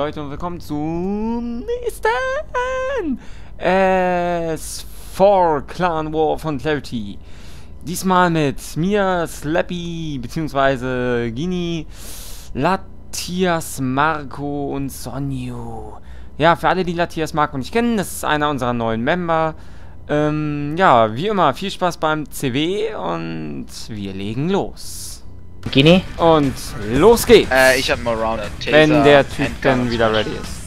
Leute und willkommen zum nächsten S4 Clan War von Clarity. Diesmal mit mir, Slappy, beziehungsweise Gini, Latias, Marco und Sonju. Ja, für alle, die Latias, Marco nicht kennen, das ist einer unserer neuen Member. Ähm, ja, wie immer, viel Spaß beim CW und wir legen los. Gini? Und los geht's! Äh, ich hab mal Round Taser, wenn der Typ dann wieder ready ist.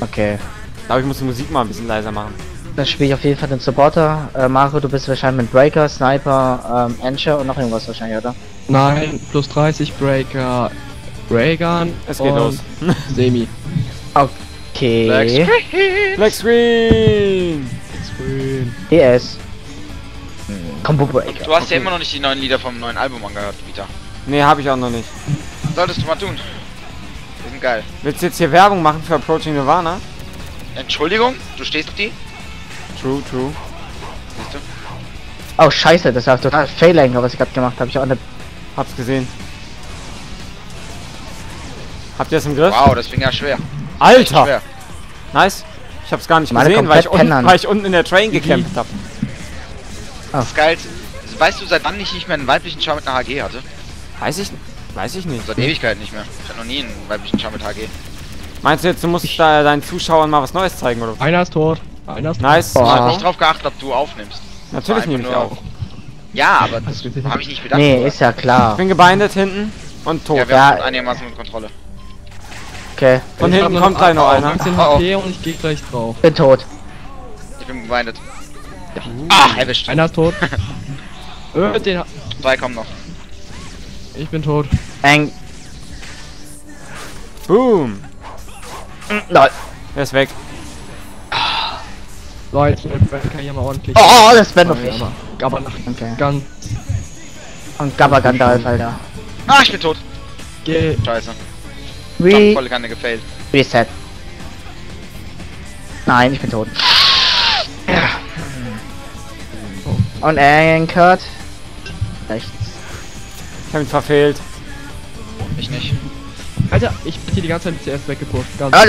Okay. Ich glaube, ich muss die Musik mal ein bisschen leiser machen. Dann spiele ich auf jeden Fall den Supporter. Äh, Marco, du bist wahrscheinlich mit Breaker, Sniper, ähm, Encher und noch irgendwas wahrscheinlich, oder? Nein, plus 30 Breaker, Raygun Es geht und los. Semi. Okay. Black Screen. Black Screen! Screen. DS. Combo Breaker. Du hast ja immer noch nicht die neuen Lieder vom neuen Album angehört, Vita. Ne, habe ich auch noch nicht. Solltest du mal tun. Die sind geil. Willst du jetzt hier Werbung machen für Approaching Nirvana? Entschuldigung, du stehst auf die? True, true. Siehst du? Oh scheiße, das war total Failing, was ich gerade gemacht habe. Ich auch eine Hab's gesehen. Habt ihr das im Griff? Wow, das fing ja schwer. Alter! Schwer. Nice. Ich hab's gar nicht Meine gesehen, weil ich, unten, weil ich unten in der Train gecampt hab. Das Geilste. Weißt du, seit wann ich nicht mehr einen weiblichen Char mit einer HG hatte? Weiß ich, weiß ich nicht. Seit Ewigkeit nicht mehr. Ich hatte noch nie einen weiblichen Char mit HG. Meinst du jetzt, du musst da deinen Zuschauern mal was Neues zeigen, oder? Einer ist tot. Einer ist Nice. Boah. Ich Ah. hab nicht drauf geachtet, ob du aufnimmst. Natürlich nehme ich nur- auch. Ja, aber das habe ich nicht bedacht. Nee, oder? ist ja Ich klar. bin gebindet hinten und tot. Ja, wir Ja. haben einigermaßen mit Kontrolle. Okay. Von Ich hinten kommt gleich noch einer. 18 Oh, oh. HP und ich geh gleich drauf. Bin tot. Ich bin gewindet. Ah, erwischt. Einer ist tot. äh, den, Zwei kommen noch. ich bin tot. Eng. Boom. Lol. Er ist weg. Leute, mit kann ich mal ordentlich. Oh, das Ben auf mich. aber, aber nach Okay. ganz Und Gabba Gandalf, Alter. Ah, ich bin tot. ge Scheiße. Re volle Kanne gefailt. Reset. Nein, ich bin tot. Und Anchored. Rechts. Ich hab ihn verfehlt. Ich nicht. Alter, ich bin hier die ganze Zeit zuerst weggepusht. Ah,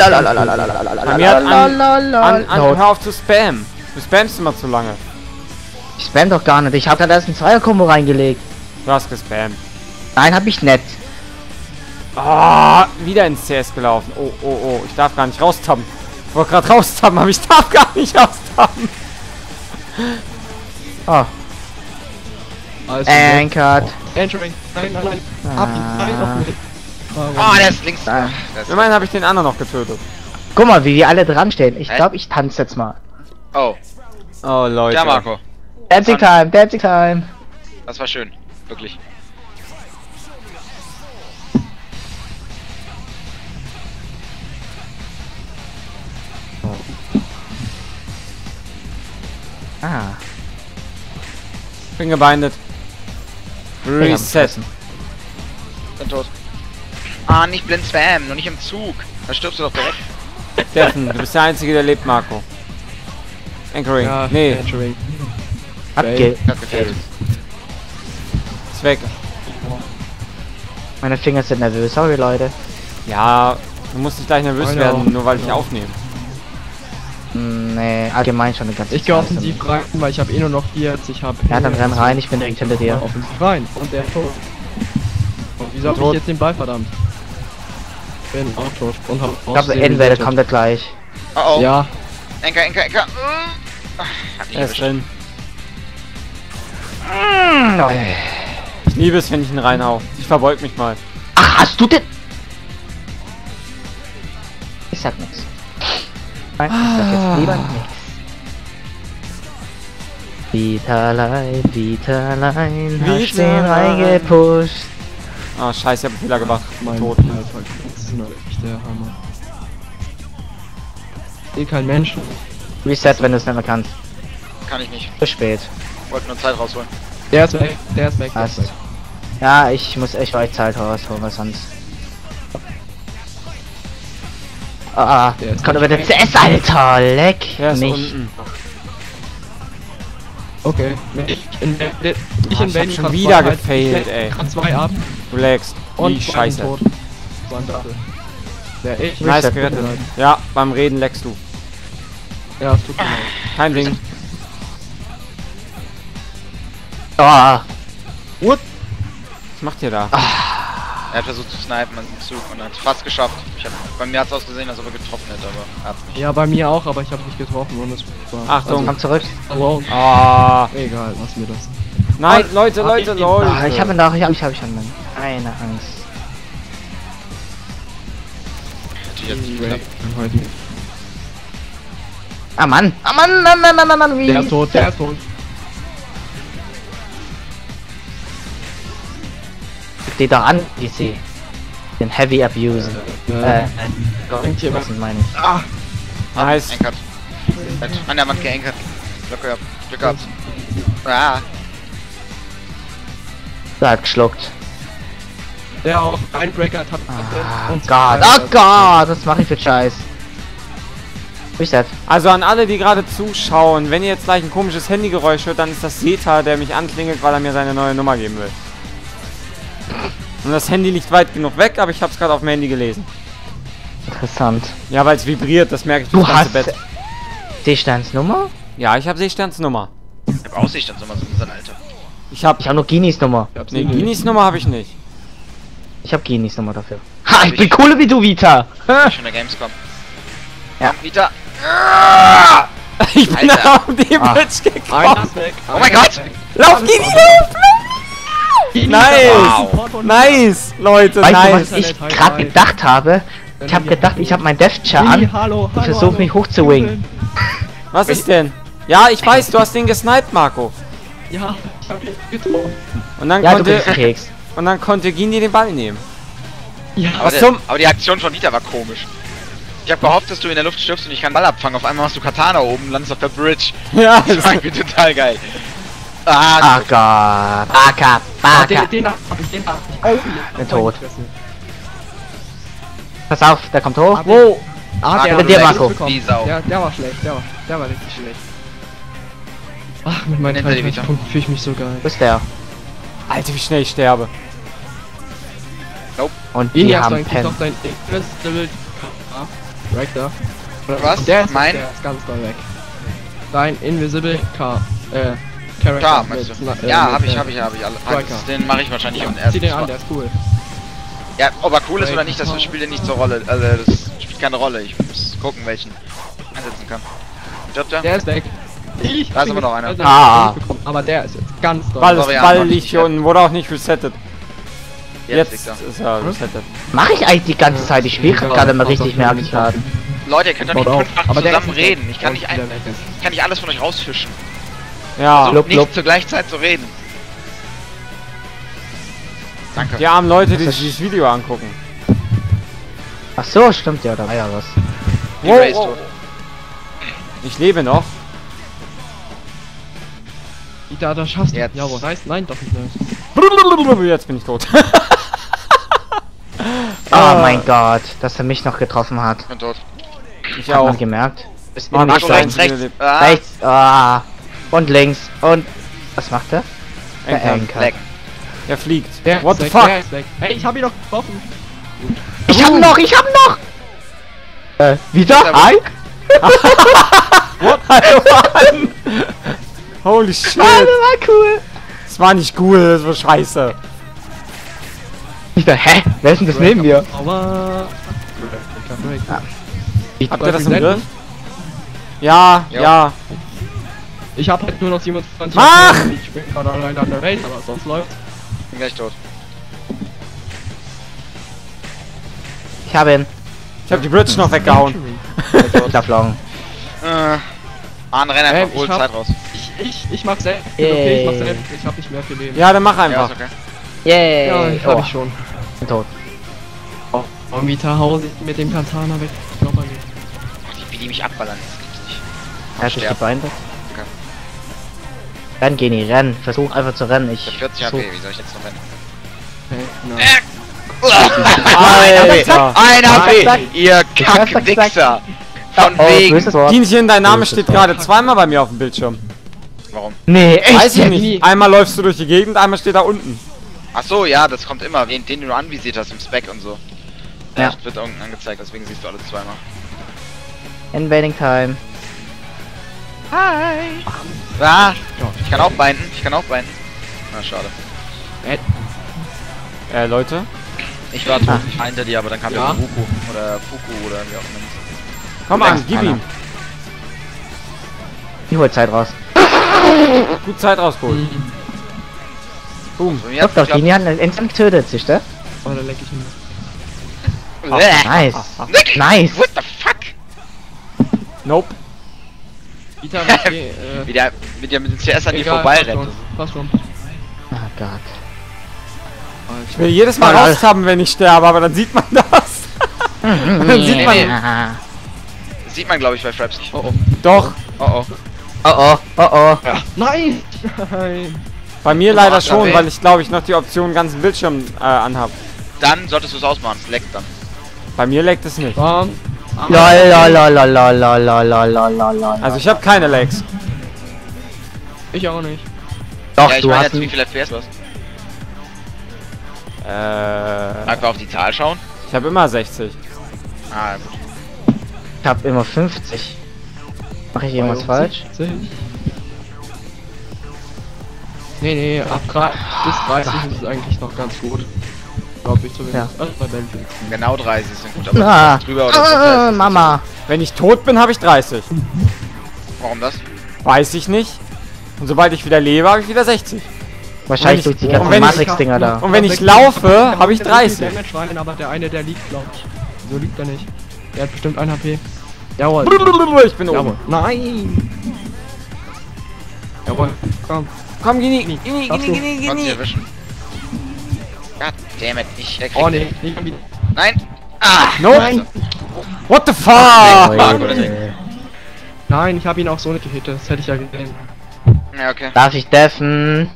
hör auf zu spammen. Du spammst immer zu lange. Ich spam doch gar nicht. Ich hab da erst ein Zweier-Kombo reingelegt. Du hast gespammt. Nein, hab ich nicht. Ah, wieder ins CS gelaufen. Oh, oh, oh. Ich darf gar nicht raustappen. Ich wollte gerade raustappen, aber ich darf gar nicht raustappen. Oh, Alles Anchored. Entering. Nein, nein, nein. Hab ihn. Nein, noch nicht. Ah, der ist links. Ah. Der ist Immerhin habe ich den anderen noch getötet. Guck mal, wie wir alle dran stehen. Ich glaube, ich tanze jetzt mal. Oh, Oh, Leute. ja, Marco. Dancing Time, Dancing Time. Das war schön. Wirklich. Ah, Bin gebindet. Reset. Bin tot. Ah, nicht blind spam, nur nicht im Zug. Da stirbst du doch direkt. Steffen, du bist der Einzige, der lebt, Marco. Anchoring. Ja, nee, Entering. Abge... Ist weg. Meine Finger sind nervös. Sorry, Leute. Ja, du musst nicht gleich nervös know. werden, nur weil ich aufnehme. Nee, allgemein schon eine ganze Ich gehe offensiv rein, weil ich habe eh nur noch 40 HP. Ja, dann renn rein, ich bin direkt hinter dir. Offensiv rein. Und der ist tot. Und wieso hab ich jetzt den Ball verdammt? Bin auch tot. Und hab Ich glaube, Endwelle kommt da gleich. Oh oh. Ja, Enker, Enker, Enker. Er ist drin. Ach, Ich liebe es, wenn ich ihn reinhau. Ich verbeug mich mal. hast du denn... Ich sag nix. Nein, ich sag jetzt lieber nix. Vitalein, Vitalein, hast den reingepusht. Ah, scheiße, ich hab einen Fehler gemacht. mein Tot. Alter, das ist echt der Hammer. Eh kein Mensch. Reset, wenn du es nicht mehr kannst. Kann ich nicht. Zu spät. Wollte nur Zeit rausholen. Der ist weg, der ist weg, der ist weg. Ja, ich muss echt euch Zeit rausholen, was sonst. Ah, Der ist kommt über den CS, Alter, leck Er ist mich. unten. Okay. Ich in, der, der, ich Ah, in ich hab Bane schon wieder zwei gefailt, halt- ey. grad zwei ab Du lagst. und Wie scheiße. tot. Ja, ich. Nice gerettet. Ja, beim Reden leckst du. Ja, es tut mir leid. Kein Ding. Ah, Was macht ihr da? Er hat versucht zu snipen im Zug und hat fast geschafft. Ich hab, bei mir hat es ausgesehen, als ob er getroffen hätte, aber er hat's nicht. Ja, bei mir auch, aber ich habe nicht getroffen und es war. Achtung. komm zurück. Also, wow. Ah, Egal, lass mir das. nein, Leute, Leute, Leute. Ah, ich habe noch, ich habe, ich habe, ich habe keine Angst. Ah Mann, ah Mann, Mann, Mann, Mann, Mann, Mann, wie? Der ist tot, der ist tot. Steht doch an, die sie den Heavy Abuse. Äh, Äh, was meine ich? ah, Nice. Enkert. An der Wand geankert. Glück gehabt. Glück gehabt. Ah, Da hat geschluckt. der auch Einbreaker hat. Ah, und- Gott, oh Gott, was mache ich für Scheiß? Reset. Also an alle, die gerade zuschauen, wenn ihr jetzt gleich ein komisches Handygeräusch hört, dann ist das Seta, der mich anklingelt, weil er mir seine neue Nummer geben will. Und das Handy liegt weit genug weg, aber ich habe es gerade auf dem Handy gelesen. Interessant. Ja, weil es vibriert, das merke ich Du das ganze hast Bett. Seesterns Nummer? Ja, ich habe Seesterns Nummer. ich hab Aussicht dann so mal so in sein Alter. Ich habe... Ich habe nur Ginis Nummer. Ich Nee, Ginis Nummer habe ich nicht. Ich habe Ginis Nummer dafür. Ha, ich bin cooler wie du, Vita. Ich schon der Gamescom. Ja. Komm, Vita. Ich bin Alter. auf dem Ah. Bitch gekommen. Oh mein Gott! Lauf, Gini, lauf! Nice! Wow. Nice, Leute, Weißt du, nice. was ich gerade gedacht habe? Ich habe gedacht, ich habe mein Death Gini, an. hallo, hallo, versuch hallo. mich hochzuwingen. Was ist denn? Ja, ich weiß, du hast den gesniped, Marco. Ja, ich hab ihn getroffen. Und dann Ja, du konnte und dann konnte Gini den Ball nehmen. Ja, Aber, Was der, aber die Aktion von Vita war komisch. Ich hab gehofft, dass du in der Luft stirbst und ich kann Ball abfangen. Auf einmal machst du Katana oben, landest auf der Bridge. Ja, Das war irgendwie total geil. Ah, Ach Gott. Baka, Ah, den, Baka. den hab ich, den hab ich. Oh. Bin tot. Pass auf, der kommt hoch. Wow. Ah, der schlecht Marco. Der, der war schlecht, der war, der war richtig schlecht. Ach, mit meinen Hinter dir 33 wieder. Punkten fühle ich mich so geil. Wo ist der? Alter, wie schnell ich sterbe. Und Ihn die du haben Pen. noch dein Invisible. Right da. Oder Was? Der ist, Mein? der ist ganz doll weg. Dein Invisible Car. Äh, Character. da, meinst mit- du? äh, Ja, mit, hab ich, äh, hab ich, hab ich. Alle. Den mache ich wahrscheinlich Ja, am ersten zieh den an, der ist cool. Ja, ob er cool ist oder nicht, das spielt ja nicht zur Rolle. Also, das spielt keine Rolle. Ich muss gucken, welchen ich einsetzen kann. Stirbt er? Der ist weg. Ich Da ist aber noch einer. Also, Ah. Aber der ist jetzt ganz doll. Ball, ist, Sorry, Ball hier unten, wurde auch nicht resettet. Jetzt, Jetzt er. ist er resettet. Mach ich eigentlich die ganze Zeit? Ich spiele gerade mal richtig gerade. Leute, ihr könnt doch nicht fünffach Aber der zusammen reden. Ich kann nicht, ein, ich kann nicht alles von euch rausfischen. Ja, Also Blub, nicht zur gleichen Zeit zu reden. Danke. die armen Leute, die sich dieses Video angucken. Ach so, stimmt ja, da war ja was. Die Wow, wow. Ich lebe noch. Da, da schaffst du. Jetzt. Jawohl. Nice, nein, doch nicht. Jetzt bin ich tot. Oh Ah. mein Gott, dass er mich noch getroffen hat. Ich bin tot. Ich auch. gemerkt. Bist ich rechts, rechts. wie Ah, Rechts. Ah. Und links. Und. Was macht er? Leck. Er fliegt. Der What ist the weg, fuck? Hey, ich hab ihn doch getroffen. Ich hab noch, ich hab noch! Äh, wieder? Er- Hi? What? Mann. Holy shit. Ah, das war cool. Das war nicht cool, das war scheiße. Ich dachte, hä? Wer ist denn das neben mir? Aber. Habt ihr das im? Griff? Ja, Jo. ja. Ich hab halt nur noch 27 Mach! Ich bin gerade allein an der Welt, aber sonst läuft. Bin gleich tot. Ich habe ihn. Ich hab die Bridge noch weggehauen. Hinterflogen. Äh, Arne, renn Ähm, einfach, ich hol hab- Zeit raus. Ich, ich, ich mach selbst. Okay, ich mach Yay. selbst. Ich hab nicht mehr viel Leben. Ja, dann mach Ja, einfach. ist okay. Yay. Ja, ich oh, hab ich schon. bin tot. Oh, oh Mieter, hau mit dem Katana weg. Ich glaub an die, wie die mich abballern, das gibt's nicht. Er hat sich Sterb. Renn, Geni, renn. Versuch einfach zu rennen. Ich hab Ich 40 versuch. HP, wie soll ich jetzt noch rennen? Okay, na. Äh. Ein HP! Ihr. Kackwichser! Von Oh, wegen! Dienchen, dein Name steht gerade zweimal bei mir auf dem Bildschirm. Warum? Nee, echt? Weiß ich nicht. Einmal läufst du durch die Gegend, einmal steht da unten. Ach so, ja, das kommt immer, den, den du anvisiert hast im Spec und so. Ja. Echt, wird irgendein angezeigt, deswegen siehst du alles zweimal. Invading Time. Hi! Ah, ich kann auch binden, ich kann auch binden. Na, schade. Äh, Äh, Leute. Ich war tot Ah. hinter dir, aber dann kam Ja. der Fuku oder Fuku oder wie auch immer. Komm an, gib ihm. Ich hol Zeit raus. Gut Zeit rausgeholt. Mhm. Boom. Mir Doch, doch, hat instant tötet sich, ne? Oh, da leck ich ihn. Bäh. Nice. Nice. What the fuck? Nope. Ita, okay, äh, Wie der, wie der mit dem CS an dir egal, vorbei passt rennt. schon, Passt schon. Oh Gott. Ich will jedes Mal raus haben, wenn ich sterbe, aber dann sieht man das. dann sieht man. nee. Ah. Das sieht man, glaube ich, bei Fraps nicht. Oh oh. Doch. Oh oh. Oh oh, oh oh. Nein! Nein! Bei mir leider Ach, schon, weil ich glaube ich noch die Option ganzen Bildschirm äh, anhab. Dann solltest du es ausmachen, es leckt dann. Bei mir leckt es nicht. Bam! Lol. Also ich habe keine Lags. Ich auch nicht. Doch, ja, ich du meine hast jetzt, wie viel FPS du hast. Äh, Einfach auf die Zahl schauen. ich habe immer 60. Ah, Ah, gut. ich hab immer 50. Mach ich irgendwas falsch? 70. Nee, nee, ab 3 bis 30 ist es eigentlich noch ganz gut. Glaube ich zumindest. Ja. Also bei Battlefield. Genau 30 sind gut, aber Ah, drüber oder ah, Mama. Wenn ich tot bin, habe ich 30. nicht. Warum das? Weiß ich nicht. Und sobald ich wieder lebe, habe ich wieder 60. Wahrscheinlich durch die ganzen und wenn ich- Matrix-Dinger da. Und wenn ich laufe, habe ich Der muss 30. Damage rein, aber der eine, der liegt, glaube ich. So liegt er nicht. Der hat bestimmt 1 HP. Jawohl. Ich bin Jawohl. oben. Nein! Jawohl. Komm. Komm, Gini, Gini, Gini? Gini, Gini. Erwischen. God damn it, ich der kriegt Oh nee, nicht wieder. Nein! Ah! Nope. What the Oh, fuck? Nicht? Ui. Nein, ich habe ihn auch so nicht gehittet. Das hätte ich ja gesehen. Ja, okay. Darf ich deffen?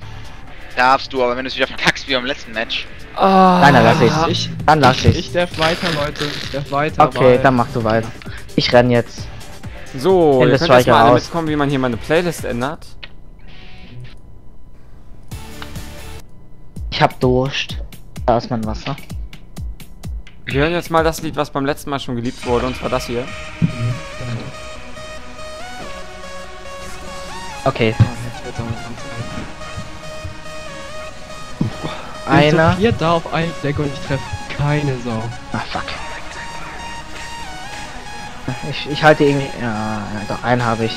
Darfst du, aber wenn du es wieder verkackst wie beim letzten Match. Nein, dann lass ich's. Ich, Dann lass ich, ich's. ich darf weiter, Leute. Ich darf weiter. Okay, weil- dann mach du weiter. Ich renn jetzt. So, ihr das könnt jetzt mal alle mitkommen, wie man hier meine Playlist ändert. Ich hab Durst. Da ist mein Wasser. Wir hören jetzt mal das Lied, was beim letzten Mal schon geliebt wurde, und zwar das hier. Okay, einer. So vier da auf einen Deck und ich treffe keine Sau. Ah, fuck. Ich, ich halte irgendwie. Ja, doch, einen habe ich.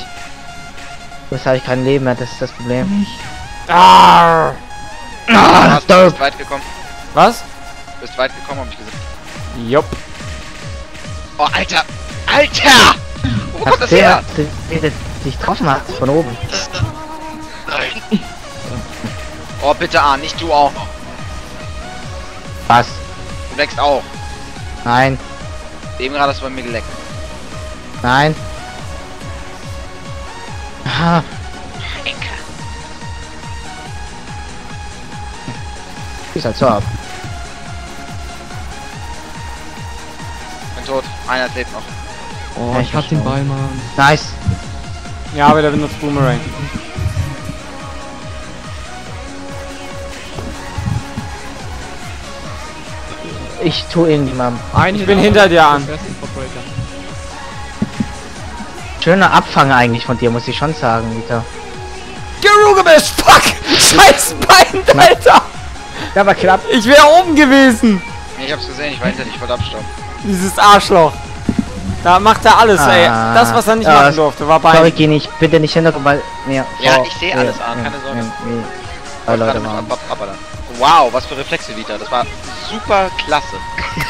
Jetzt habe ich kein Leben mehr, das ist das Problem. Ah! Ah, hast, du bist weit gekommen. Was? Du bist weit gekommen, hab ich gesagt. Jupp. Oh, Alter! Alter! Wo kommt das der, her? der, der, der dich getroffen hat, von oben. Nein. Oh, bitte, ah, nicht du auch noch. Was? Du leckst auch. Nein, Eben gerade hast du bei mir geleckt. nein. Ah, ist halt so ab. Bin tot. Einer lebt noch. Oh, Ja, ich ich hab den. Ball, Mann. Nice. Ja, aber der benutzt Boomerang. Ich tu irgendjemandem. Ein Ich bin hinter dir an. Schöner Abfang eigentlich von dir, muss ich schon sagen, Mieter. Gerugebisch! Fuck! Scheiß Bein, Alter! Ja, aber knapp. Ich wäre oben gewesen! Ich hab's gesehen, ich war hinter dich, ich wollte abstauben. Dieses Arschloch. Da macht er alles, ey. Ah. Das, was er nicht Ja, machen durfte, war Sorry, Bein. geh nicht, bitte nicht hinterkommen, weil... Nee, Ja, oh, ich seh nee, alles an, keine Sorge. Nee, nee. Oh, Leute. Wow, was für Reflexe, Vita. Das war super klasse.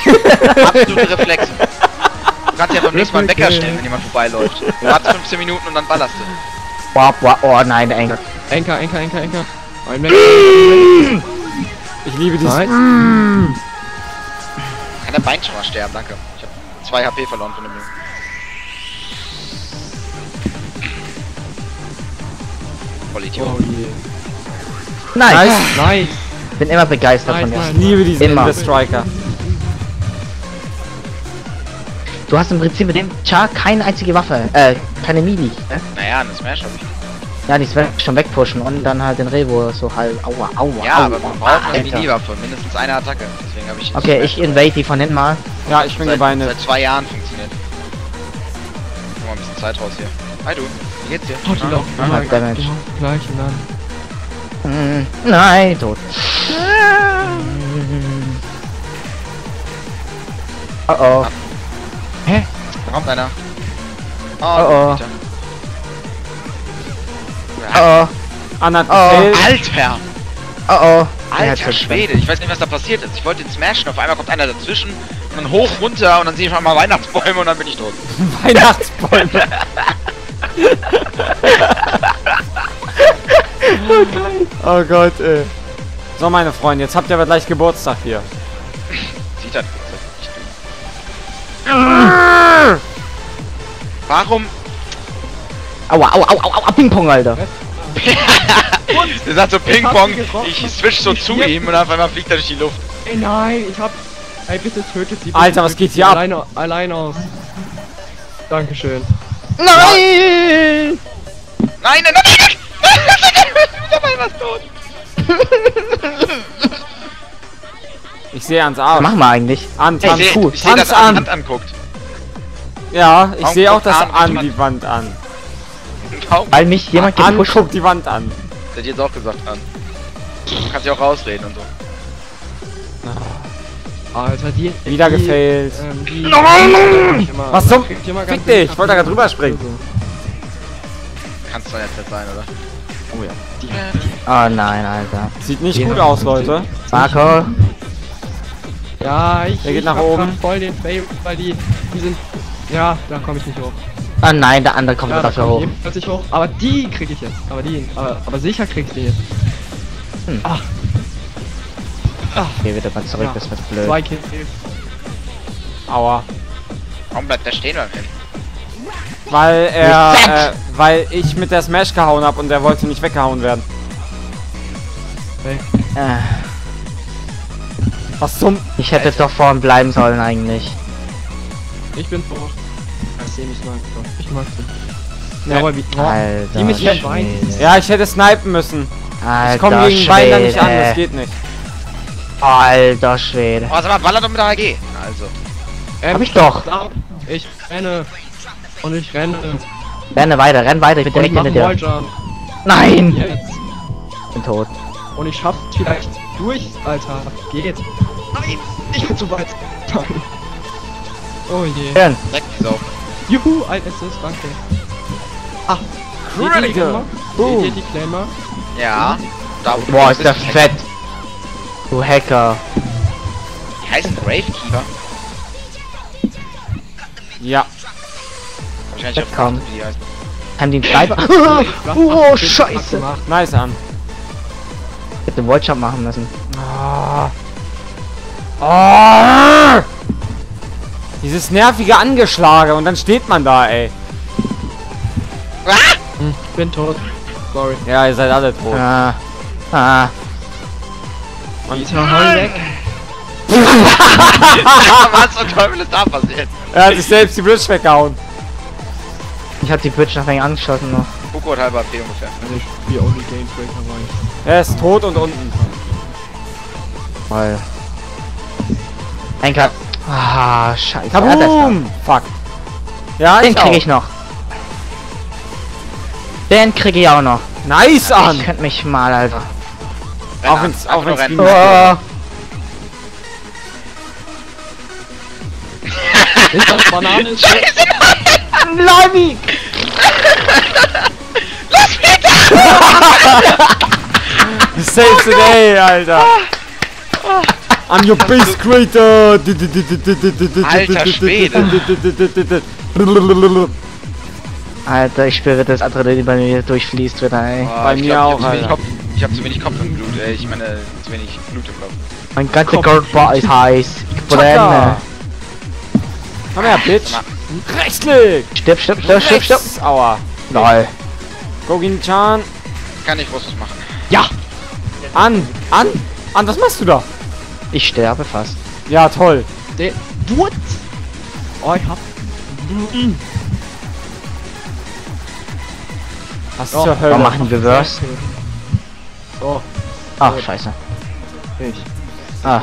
Absolute Reflexe. Du kannst ja beim nächsten Mal einen Wecker stellen, wenn jemand vorbeiläuft. Du wartest 15 Minuten und dann ballerst du. Boah, boah, oh nein. Enker, Enker, Enker, Enker. Ein Weg. Ich liebe dieses. Nein. Der Bein schon mal sterben, danke. Ich hab 2 HP verloren von dem Jungen. Vollidiot. Oh je. Nice. Nice. Bin immer begeistert Nice, von dir. nice. Ich liebe diesen Immer. Striker. Du hast im Prinzip mit dem Char keine einzige Waffe, äh, keine Mini. Ne? Naja, eine Smash hab ich. Ja, die wird schon wegpushen und dann halt den Revo so halb, aua, aua, Ja, aua, aber man braucht eine Alter. Mini-Waffe, mindestens eine Attacke. Deswegen habe ich. Okay, ich invade die von hinten mal. Ja, ich bin gebeindet. Seit zwei Jahren funktioniert. Guck mal ein bisschen Zeit raus hier. Hi du, wie geht's dir? Oh, die laufen Ah, Damage. genau gleich und dann. Hm, nein, tot. Oh oh. Da kommt einer. Oh, Oh, oh. Oh oh. Anna hat Oh. gefällt. Alter! Oh oh. Alter Schwede, ich weiß nicht, was da passiert ist. Ich wollte ihn smashen, auf einmal kommt einer dazwischen und dann hoch, runter und dann sehe ich auf einmal Weihnachtsbäume und dann bin ich tot. Weihnachtsbäume. oh Gott, ey. So, meine Freunde, jetzt habt ihr aber gleich Geburtstag hier. Sieht das Warum? Aua, aua, aua, aua, aua, Ping-Pong, Alter. Der sagt so Ping-Pong, ich switch so Ich zu ihm und auf einmal fliegt er durch die Luft. Ey, nein, ich hab. Ey, bitte tötet sie. bitte Alter, was geht hier ab? Alleine, alleine aus. Dankeschön. Nein! Nein, nein, nein, nein! Wieder mal was tot. Ich sehe ans Arsch. machen wir eigentlich? An, Ich sehe, gut. ich seh, dass tanz er die an. Hand anguckt. Ja, ich sehe auch guckt das an, an die Wand an. Warum? Weil mich jemand An, gepusht guck die Wand an. Der hat jetzt auch gesagt an. Du kannst ja auch rausreden und so. Alter, die. Wieder die, gefailt. Ähm, die Was Was zum- Fick dich, ich wollte da grad drüber springen. Kannst du jetzt nicht sein, oder? Oh ja. Die, Oh nein, Alter. Sieht nicht Ja. gut aus, Leute. Marco. ja, ich. Der geht ich nach oben. voll den Fail, weil die. Die sind. Ja, da komme ich nicht hoch. Oh nein, der andere kommt Ja, da dafür hoch. ich plötzlich hoch. Aber die krieg ich jetzt. Aber die. Aber, aber sicher krieg ich die jetzt. Hm. Ach, Geh wieder mal zurück, Ja. das wird blöd. zwei Kills. Aua. Warum bleibt der stehen beim Hin? Weil er, äh, weil ich mit der Smash gehauen hab und der wollte nicht weggehauen werden. Äh, Was zum... ich hätte doch vorn bleiben sollen eigentlich. Ich bin tot. Ich seh mich mal. Ich mag sie. Ja, aber wie. Oh, Alter. die Schwede. Bein. Ja, ich hätte snipen müssen. Alter Ich komme gegen Bein da nicht an, das geht nicht. Alter Schwede. Oh, sag mal, baller doch mit der AG. Also. Ähm, Hab ich doch. Ich renne. Und ich renne. Renne weiter, renn weiter, ich bin direkt hinter dir. Nein! Jetzt. Ich bin tot. Und ich schaff's vielleicht durch, Alter. Geht. Nein, ich bin zu weit. Nein. Oh je. Direkt Sau. Juhu, ein Assist, danke. Ah, seht ihr die Critical. Seht ihr die Claimer? Ja. Da, Boah, ist der fett. Du Hacker. Die heißen Gravekeeper. Ja. Wahrscheinlich auf Komm. wie die heißen. Haben die einen Sniper? Flach- oh, scheiße. Nice an. Ich hätte den Walljump machen müssen. Ah. Ah. Dieses nervige Angeschlage und dann steht man da, ey. Hm, Ich bin tot. Sorry. Ja, ihr seid alle tot. Ah. Ah. Dieter, hol weg. Was zum Teufel ist da passiert? Er hat sich selbst die Bridge weggehauen. Ich hab die Bridge noch wenig angeschossen noch. Fuku hat halber AP ungefähr. Also ich spiele Game Breaker rein. Er ist tot und unten. Voll. Enker. Ah, scheiße. Ja, Kaboom! Fuck. Ja, Den ich krieg auch. ich noch. Den krieg ich auch noch. Nice Ich an! könnt mich mal, Alter. Renn Auch einfach auch wenn's rennen. Oh. Ist das Banane? Ist Lobby! Save the day, Alter! I'm your base creator! Alter Schwede. Alter, ich spüre, dass Adrenalin bei mir durchfließt wieder, ey. Oh, Bei ich mir glaub, auch, Ich hab, zu wenig Alter. Kopf, ich hab zu wenig Kopf im Blut, ey. Ich meine, zu wenig Blut im Kopf. Mein ganzer Körper ist heiß. Ich brenne. Komm her, Bitch! Rechtsklick! Stirb, stirb, stirb, stirb, stirb. Aua! Lol. Gogin-chan! Kann ich großes machen. An! An! An, was machst du da? Ich sterbe fast. Ja, toll. der. What? Oh, ich hab. Was Oh, zur Wir Hölle? machen Reverse. Oh, Ach, scheiße. ich. Ah.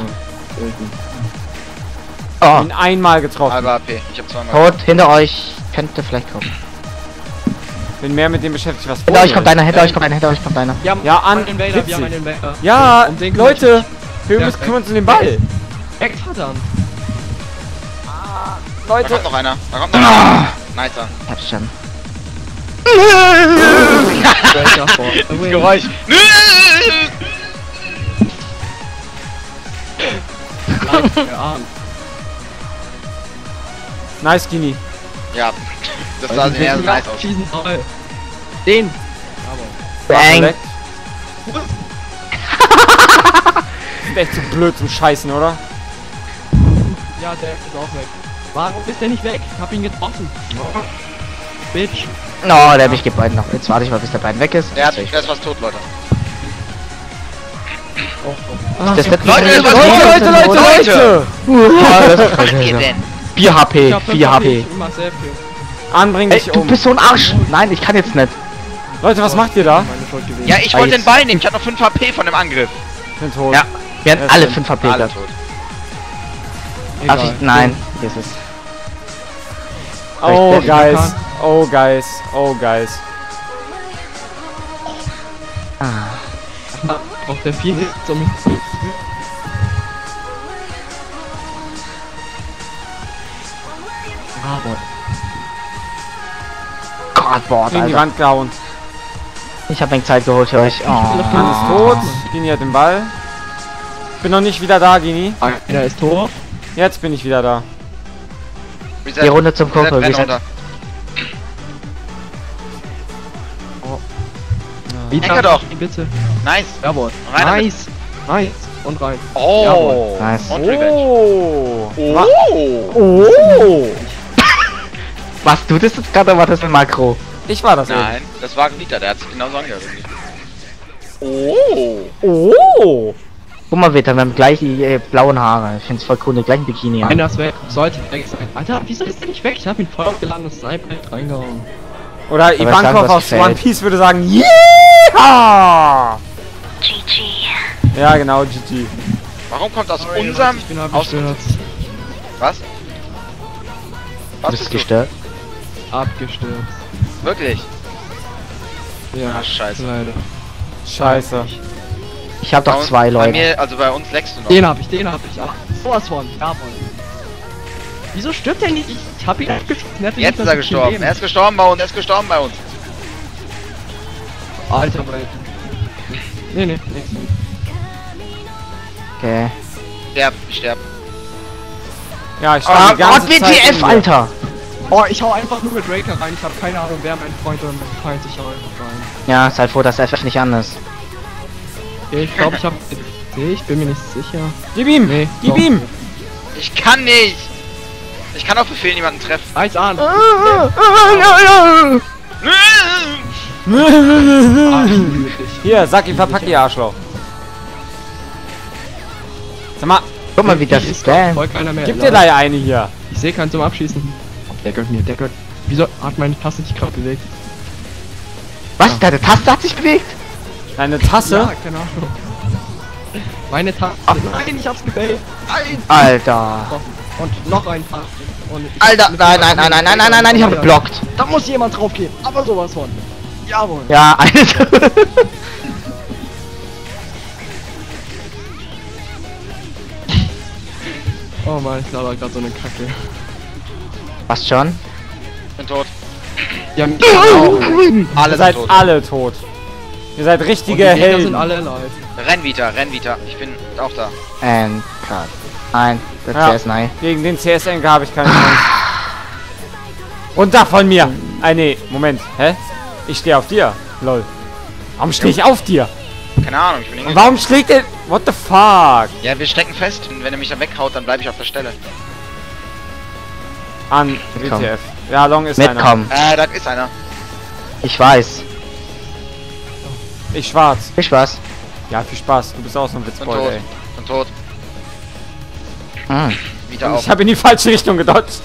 Oh, Bin einmal getroffen. Halber AP. Ich hab zweimal. tot, hinter euch. Könnte vielleicht kommen. Bin mehr mit dem beschäftigt, was Hinter euch kommt einer. hinter euch kommt einer, hinter euch kommt einer. Haben Ja, an- Invader, witzig. wir haben einen Invader. Ja, Um den Leute, wir Ja, müssen kümmern uns um den Ball. Weg, verdammt. Da Leute, kommt noch einer. Da kommt noch einer. Nicer. Ich hab's schon. Das Geräusch. Nice Gini. Ja. Das sah sehr nice aus. Den. Bang. Ist echt so blöd zum Scheißen, oder? Ja, der ist auch weg. Warum ist der nicht weg? Ich hab ihn getroffen. Bitch. Oh, der hat mich gebeut noch. Jetzt warte ich mal, bis der Bein weg ist. Der, hat, Das der ist fast tot, Leute. das wird Leute, nicht- was- Leute, Leute, Leute, Leute! Leute! Oh, das Was macht ihr denn? 4 Ich HP, hab 4 HP. Immer sehr viel. Anbring Ey, dich du um. bist so ein Arsch. Nein, ich kann jetzt nicht. Leute, was macht ihr da? Ja, ich wollte den Ball nehmen. Ich hatte noch 5 HP von dem Angriff. Bin tot. Ja. Wir hatten alle. 5 HP Alle gehabt. Egal. ich? Nein, hier ist es. Oh, guys. Oh, guys. Oh, guys. Ah. Braucht der viel Hits, um mich zu Ah, boy. Cardboard, Gegen die Alter. Wand gehauen. Ich hab mir Zeit geholt für euch. Oh. Mann ist tot. Gini hat den Ball. Bin noch nicht wieder da, Gini. Einer ist tot. Jetzt bin ich wieder da. Reset. Die Runde zum Reset, Kumpel. Reset. runter. Wieder Ecke doch. Bitte. Nice. Jawohl. Rein damit. nice. Nice. Und rein. Oh. Jawohl. Nice. Und Revenge. Oh. Oh. Oh. Was du das jetzt gerade, war das ein Makro? Ich war das eben. Nein, das war Vita. Der hat sich genauso angehört. Oh. Oh. Guck mal, Vita, wir haben gleich die äh, blauen Haare. Ich find's voll cool, den gleichen Bikini. Einer ist weg. Sollte weg sein. Alter, wieso ist der nicht weg? Ich hab ihn voll aufgeladen und Sniper reingehauen. Oder sagen, Ivankov aus gefällt. One Piece würde sagen, Yeah! GG. Ja, genau, GG. Warum kommt aus unserem... Ich bin Aus... abgestürzt. Was? Was bist bist du? gestört. Abgestürzt. Wirklich? Ja, Ah, scheiße. leider. Scheiße. Ich hab Bei doch uns- zwei Bei Leute. mir, also bei uns leckst du noch. Den hab ich, den hab ich. Ah, sowas von. Jawohl. Wieso stirbt er nicht? Ich, hab ihn abgeschossen. Jetzt nicht ist er gestorben. Er ist gestorben bei uns. Er ist gestorben bei uns. Alter, weil. Nee, nee, nee. Okay. Sterb, ich sterb. Ja, ich Ah, die ganze Gott, WTF. Alter! Oh, ich hau einfach nur mit Raker rein. Ich hab keine Ahnung, wer mein Freund oder mein Feind. Ich hau einfach rein. Ja, seid froh, dass FF nicht an ist. Okay, ich glaube, ich hab. Nee, ich bin mir nicht sicher. Gib ihm! Nee, Gib doch. ihm! Ich kann nicht. Ich kann auf Befehl niemanden treffen. Eins an. Ah, Ah. Hier, sag ihm, verpack ihr Arschloch. Sag mal, Guck mal, wie das ist. gib dir da eine hier. Ich sehe keinen zum Abschießen. Der gehört mir, der gehört. Wieso hat meine Tasse sich gerade bewegt? Was? Deine Taste hat sich bewegt? Deine Tasse? Ja, keine Ahnung. Meine Tasse. Nein, ich hab's gebailt. Nein. Alter. Und noch ein ich Alter, nein, nein, nein, nein, nein, nein, nein, nein, ich hab geblockt. Da muss jemand drauf gehen. Aber sowas von. Jawohl. Ja, Alter. Oh Mann, ich laber gerade so eine Kacke. Was schon? Bin tot. Die haben Alle Ihr sind seid tot. alle tot. Ihr seid Und richtige die Gegner Helden. sind alle alive. Renn Vita, renn Vita. Ich bin auch da. And cut. Nein, das Ja. ist nein. Gegen den CSN habe ich keine Chance. Runter von mir! Ah nee, Moment. Hä? Ich stehe auf dir. Lol. Warum stehe ich auf dir? Keine Ahnung, ich bin Und warum schlägt er... What the fuck? Ja, wir stecken fest. Und wenn er mich dann weghaut, dann bleibe ich auf der Stelle. An Mitkommen. WTF. Ja, Long ist einer. Mitkommen. Äh, das ist einer. Ich weiß. Ich schwarz. Viel Spaß. Ja, viel Spaß. Du bist auch so ein Witzbold, ey. Bin tot. Vita Und auch. ich habe in die falsche Richtung gedodgt.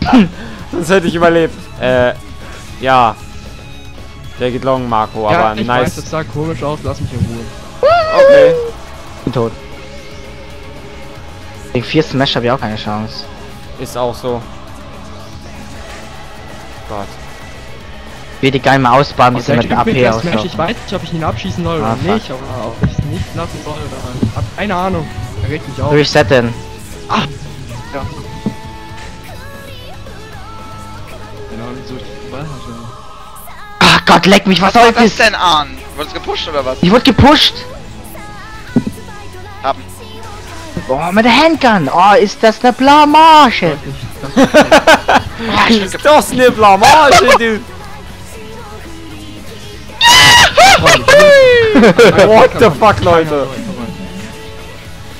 Sonst hätte ich überlebt. Äh, ja. Der geht long, Marco, ja, aber ich weiß, nice. das sah komisch aus. Lass mich in Ruhe. Okay. Bin tot. Gegen 4 Smash habe ich auch keine Chance. Ist auch so. Gott. Ich will die geil mal ausbaden, wie Aus sie mit AP Smash? Ich weiß nicht, ob ich ihn abschießen soll Ah, oder nicht, aber ob ich es nicht lassen soll oder hab keine Ahnung. Er regt mich auf. Resetten. Ja. Genau, so ich die Ball hatte. Ach Gott, leck mich, was Was soll das das? denn an? Wurdest gepusht oder was? Ich wurde gepusht. Haben. Boah, mit der Handgun. Oh, ist das eine Blamage. ist das ne Blamage, du? What the fuck, Leute?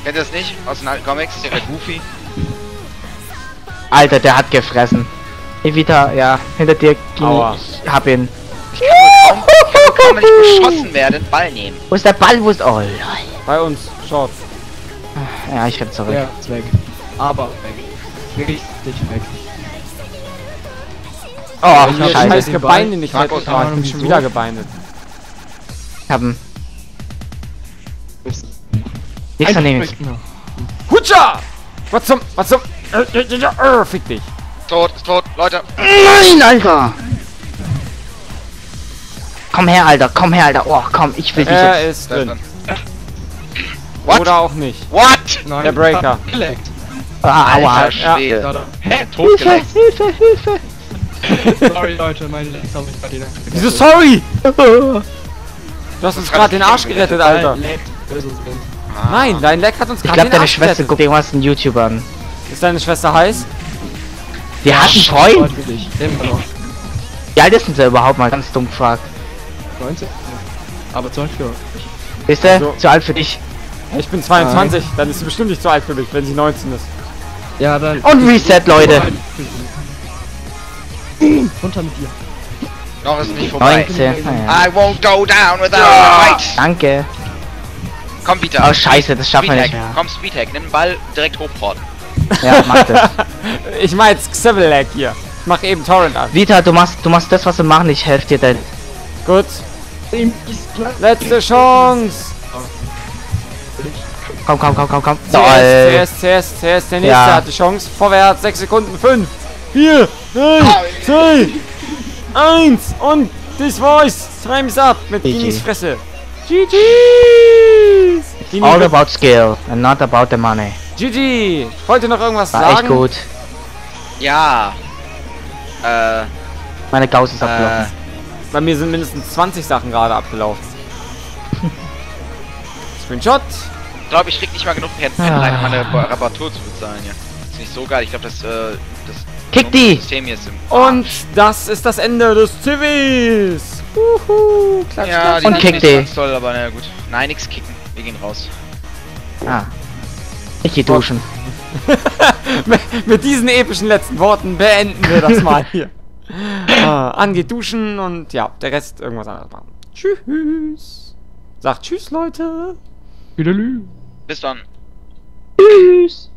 Kennt ihr das nicht? Aus den alten Comics? Der Goofy. Alter, der hat gefressen. Evita, ja, hinter dir ging Aua. ich hab ihn. Kaum, kaum wenn ich beschossen werde, den Ball nehmen. Wo ist der Ball? Wo ist... Oh, lol. Bei uns, Short. Ja, ich renn zurück. Ja, ist weg. Aber weg. Richtig weg. Oh, Ich hab scheiße. Gebeine nicht Markus, ich bin schon wieder gebeindet. Ich hab ihn. Bist Nichts daneben. Hutscha! Was zum... Was zum... Äh, äh, äh, fick dich. Tot, ist tot, Leute. Nein, Alter! Komm her, Alter, komm her, Alter. Oh, komm, ich will dich Er jetzt. ist drin. What? Oder auch nicht. What? Nein, Der Breaker. Ah. Alter Ja. Schwede. Da. Hä? Hilfe, Totgeleckt. Hilfe, Hilfe. Sorry Leute, meine Legs habe ich bei denen. Wieso sorry? Du hast uns gerade den Arsch gerettet, Alter. Nein, dein Leck hat uns Ich gerade glaube, den deine Arsch Schwester gerettet. guckt irgendwas in YouTube an. Ist deine Schwester heiß? Die hat einen Freund? Immer noch. Wie alt ist denn sie überhaupt mal? Ganz dumm gefragt. 19? Aber zu alt für. Ist der So. zu alt für dich? Ich bin 22, dann ist sie bestimmt nicht zu alt für mich, wenn sie 19 ist. Ja, dann. Und Reset, Leute. Runter mit dir. Noch ist nicht vorbei. 19. Ah, ja. I won't go down without a fight. Danke. Komm, Peter. Oh, scheiße, das schaffen wir nicht mehr. Komm, Speedhack. Nimm den Ball direkt hochporten. Ja, mach das. Ich mach jetzt Xivil-Lag hier. Ich mach eben Torrent an. Vita, du machst, du machst das, was wir machen. Ich helfe dir denn. Gut. Letzte Chance. Komm, komm, komm, komm, komm. CS. CS, CS, CS. Der nächste Ja. hat die Chance. Vorwärts, 6 Sekunden. 5, 4, 3, 2, 1. Und das war's. Time's up mit GG. Ginis Fresse. GG's. Gini, All about skill and not about the money. GG. Wollt ihr noch irgendwas War sagen? echt gut. Ja. Äh, Meine Gauss ist äh, abgelaufen. Bei mir sind mindestens 20 Sachen gerade abgelaufen. Screenshot. ich glaube, ich krieg nicht mal genug Pen Ah. rein, um meine Reparatur zu bezahlen hier. Ist nicht so geil. Ich glaube, das, äh, das Kick die! Und das ist das Ende des CWs. Uhu. Klatsch, Ja, klatsch. die Und sind kick die. toll, aber na gut. Nein, nix kicken. Wir gehen raus. Ah. Ich geh duschen. mit, mit diesen epischen letzten Worten beenden wir das mal hier. ah, angeht duschen und ja, der Rest irgendwas anderes machen. Tschüss. Sagt Tschüss, Leute. Wiederlü. Bis dann. Tschüss.